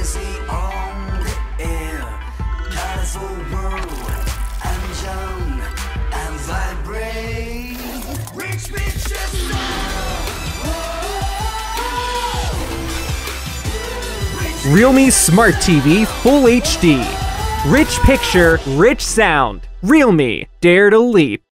Legacy on the air, colorful world, I'm young and vibrate. Rich bitches Realme Smart TV Full HD. Rich picture, rich sound. Realme, dare to leap.